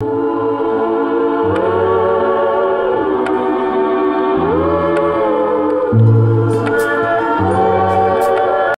thank you.